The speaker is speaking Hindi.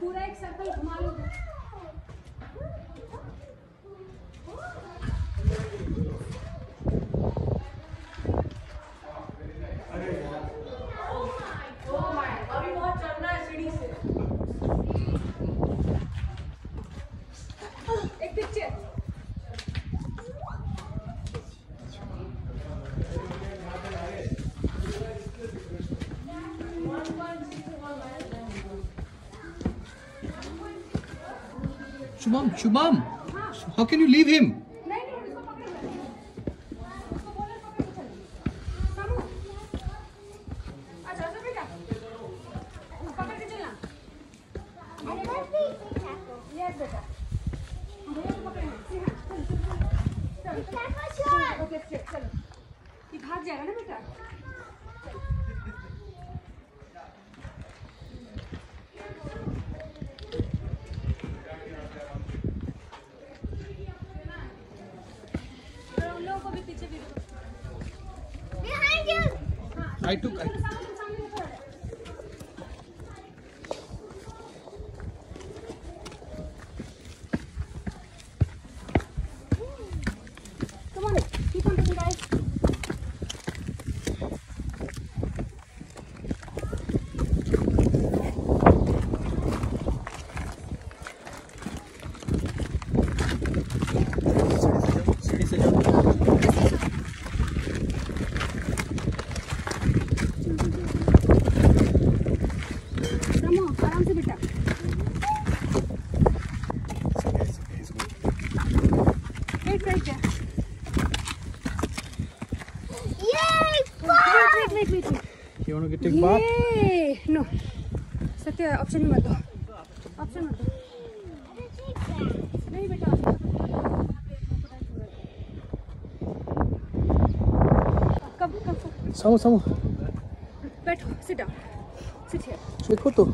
पूरा एक सर्कल घुमा लो। Shubham, Shubham, how can you leave him? नहीं नहीं इसको पकड़ लो इसको बोलो पकड़ के चलो सामू अच्छा अच्छा बेटा पकड़ के चलना यस बेटा भैया को पकड़ना सी हाँ चलो चलो ओके स्ट्रेट चलो ये भाग जाएगा ना बेटा I took. I took. Wait, wait, yeah. Wait, wait, wait, wait, wait. You want to get take bath? ये नो सत्य ऑप्शन ही मत दो ऑप्शन मत दो नहीं बेटा कब कब Samu, Samu, बैठो सिट डाउन सिट हियर देखो तो